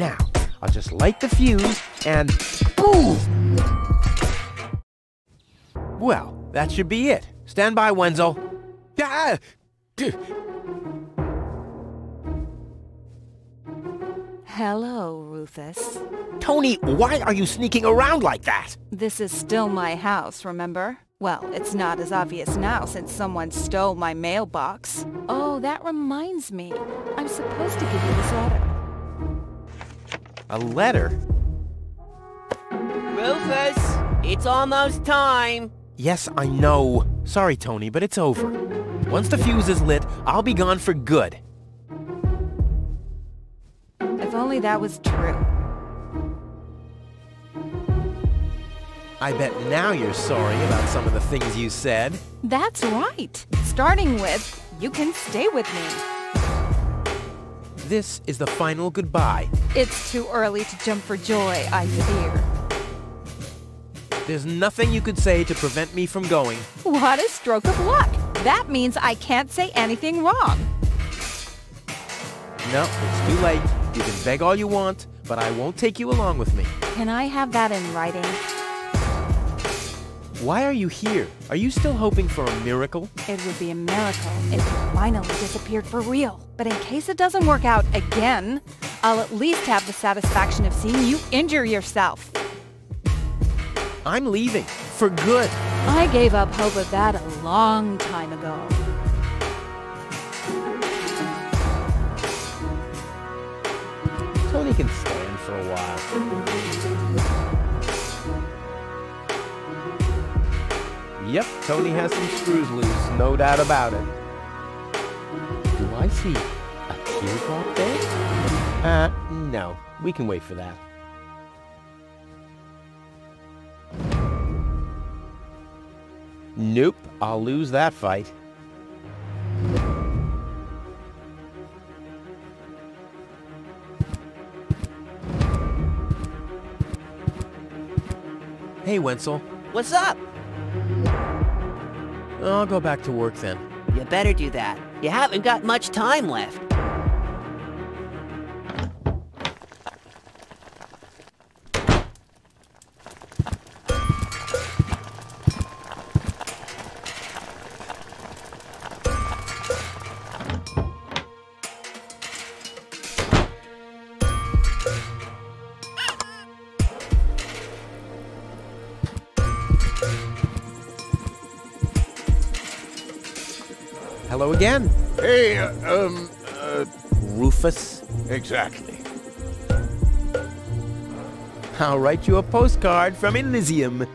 I did it! Now, I'll just light the fuse and boom! Well, that should be it. Stand by, Wenzel. Ah! Hello, Rufus. Toni, why are you sneaking around like that? This is still my house, remember? Well, it's not as obvious now since someone stole my mailbox. Oh, that reminds me. I'm supposed to give you this letter. A letter? Rufus, it's almost time. Yes, I know. Sorry, Toni, but it's over. Once the fuse is lit, I'll be gone for good. If only that was true. I bet now you're sorry about some of the things you said. That's right. Starting with, you can stay with me. This is the final goodbye. It's too early to jump for joy, I fear. There's nothing you could say to prevent me from going. What a stroke of luck. That means I can't say anything wrong. No, it's too late. You can beg all you want, but I won't take you along with me. Can I have that in writing? Why are you here? Are you still hoping for a miracle? It would be a miracle if you finally disappeared for real. But in case it doesn't work out again, I'll at least have the satisfaction of seeing you injure yourself. I'm leaving. For good. I gave up hope of that a long time ago. Toni can stand for a while. Yep, Toni has some screws loose, no doubt about it. Do I see a teardrop there? Uh, no. We can wait for that. Nope, I'll lose that fight. Hey, Wenzel. What's up? I'll go back to work then. You better do that. You haven't got much time left. Hello again. Hey, uh, um, uh, Rufus. exactly. I'll write you a postcard from Elysium.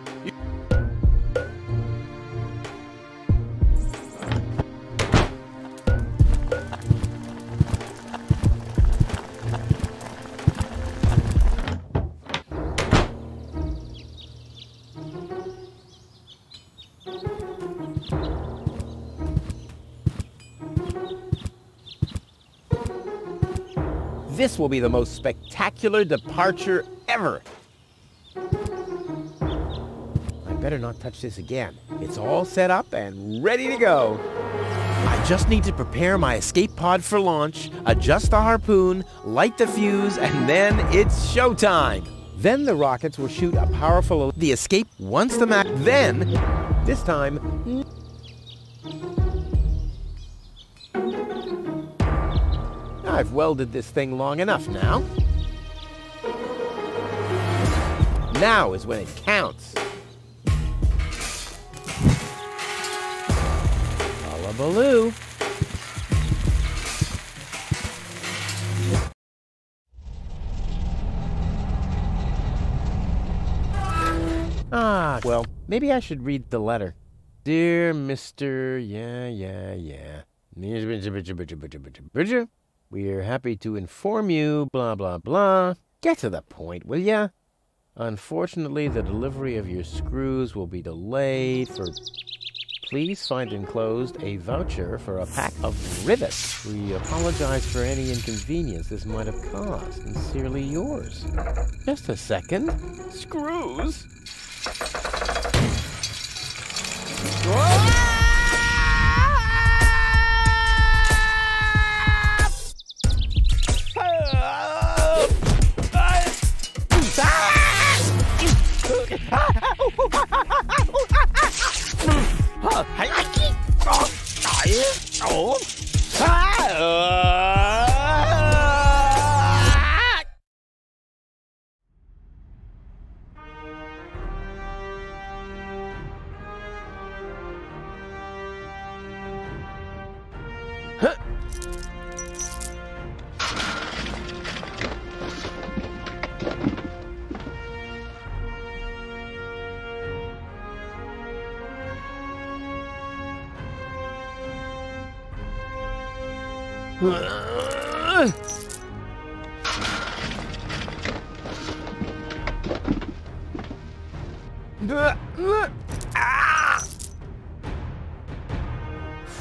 This will be the most spectacular departure ever. I better not touch this again. It's all set up and ready to go. I just need to prepare my escape pod for launch, adjust the harpoon, light the fuse, and then it's showtime. Then the rockets will shoot a powerful the escape once the map. Then, this time, I've welded this thing long enough now. Now is when it counts. Hullabaloo. Ah, well, maybe I should read the letter. Dear Mr. Yeah, yeah, yeah. We are happy to inform you, blah, blah, blah. Get to the point, will ya? Unfortunately, the delivery of your screws will be delayed for... Please find enclosed a voucher for a pack of rivets. We apologize for any inconvenience this might have caused. Sincerely yours. Just a second. Screws?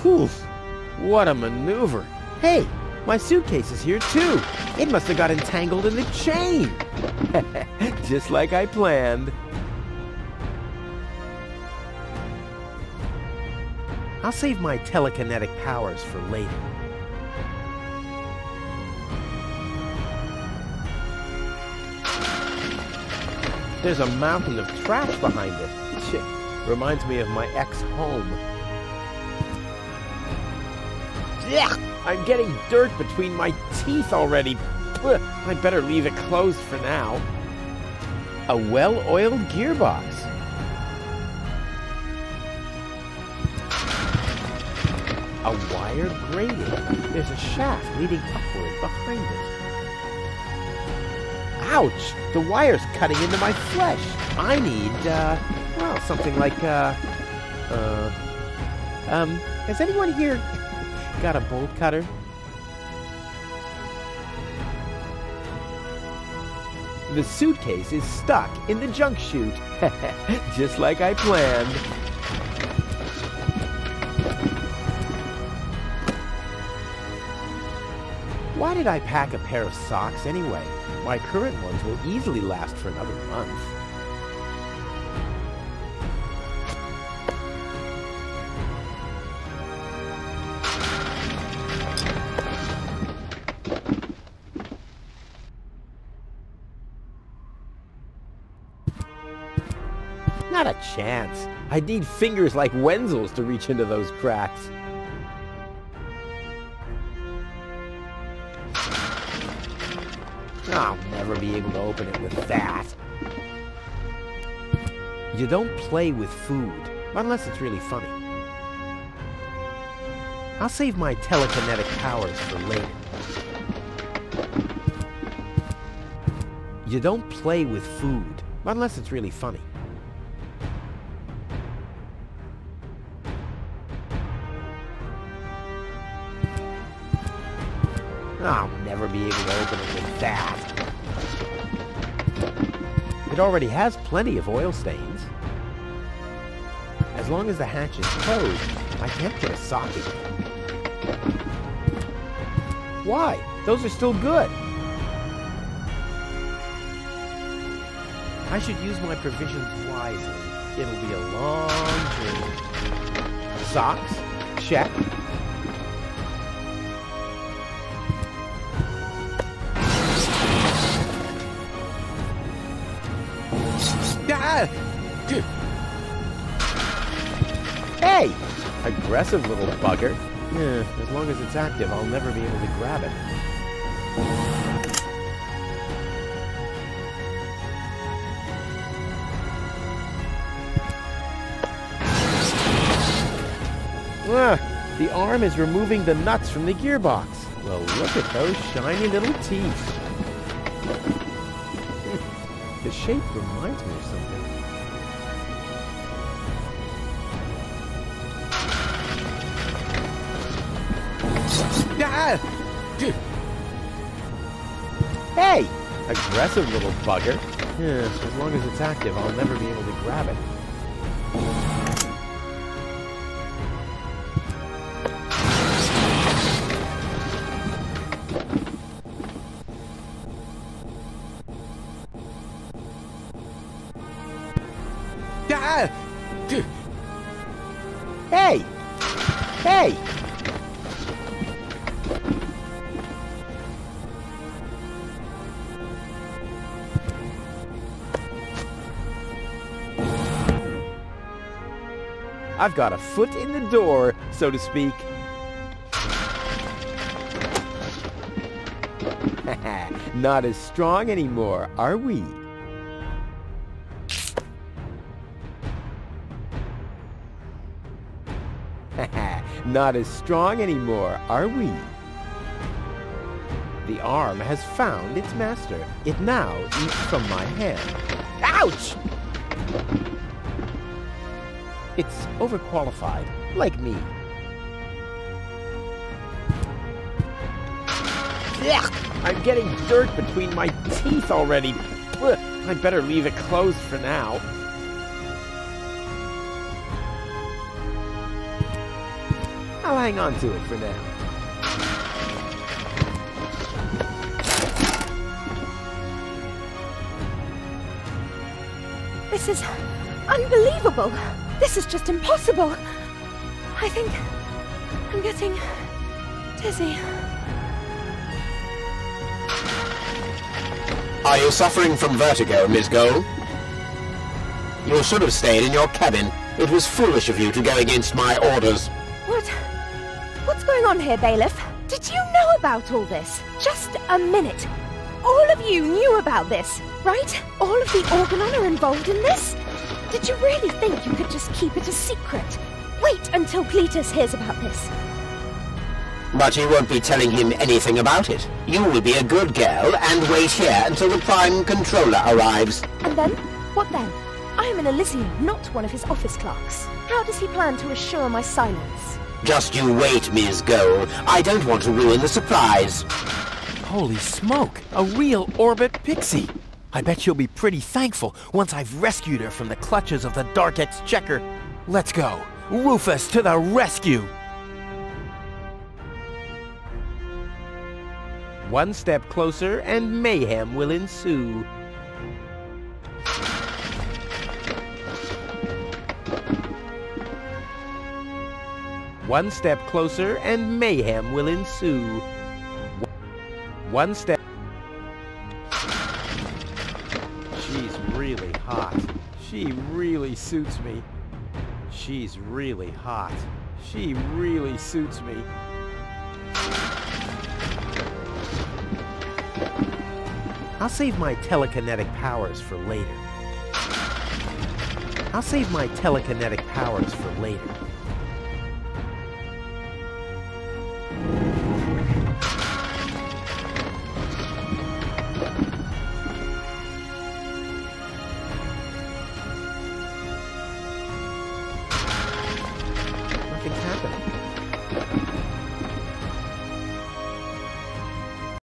Whew, what a maneuver. Hey, my suitcase is here too. It must have got entangled in the chain. Just like I planned. I'll save my telekinetic powers for later. There's a mountain of trash behind it. Shit, reminds me of my ex-home. Yeah, I'm getting dirt between my teeth already. I better leave it closed for now. A well-oiled gearbox. A wire grating. There's a shaft leading upward behind it. Ouch! The wire's cutting into my flesh. I need, uh, well, something like, uh, uh, um, has anyone here got a bolt cutter? The suitcase is stuck in the junk chute, just like I planned. Why did I pack a pair of socks anyway? My current ones will easily last for another month. Not a chance. I'd need fingers like Wenzel's to reach into those cracks. I'll never be able to open it with that. You don't play with food, unless it's really funny. I'll save my telekinetic powers for later. You don't play with food, unless it's really funny. I'll never be able to open it It already has plenty of oil stains. As long as the hatch is closed, I can't put a sock in it. Why? Those are still good. I should use my provisions wisely. It'll be a long journey. Socks? Check. Ah! Hey! Aggressive little bugger. Yeah, as long as it's active, I'll never be able to grab it. Ah, the arm is removing the nuts from the gearbox. Well, look at those shiny little teeth. The shape reminds me of something. Ah! Hey! Aggressive little bugger. Yeah, as long as it's active, I'll never be able to grab it. I've got a foot in the door, so to speak. Not as strong anymore, are we? Not as strong anymore, are we? The arm has found its master. It now eats from my hand. Ouch! It's overqualified, like me. Ugh, I'm getting dirt between my teeth already. I better leave it closed for now. I'll hang on to it for now. This is unbelievable. This is just impossible. I think I'm getting dizzy. Are you suffering from vertigo, Miss Goal? You should have stayed in your cabin. It was foolish of you to go against my orders. What? What's going on here, Bailiff? Did you know about all this? Just a minute. All of you knew about this, right? All of the Organon are involved in this? Did you really think you could just keep it a secret? Wait until Cletus hears about this. But you won't be telling him anything about it. You will be a good girl and wait here until the Prime Controller arrives. And then? What then? I am an Elysian, not one of his office clerks. How does he plan to assure my silence? Just you wait, Ms. Goal. I don't want to ruin the surprise. Holy smoke! A real Orbit Pixie! I bet she'll be pretty thankful once I've rescued her from the clutches of the Dark Exchequer. Let's go! Rufus to the rescue! One step closer and mayhem will ensue. One step closer and mayhem will ensue. One step. She really suits me. She's really hot. She really suits me. I'll save my telekinetic powers for later. I'll save my telekinetic powers for later.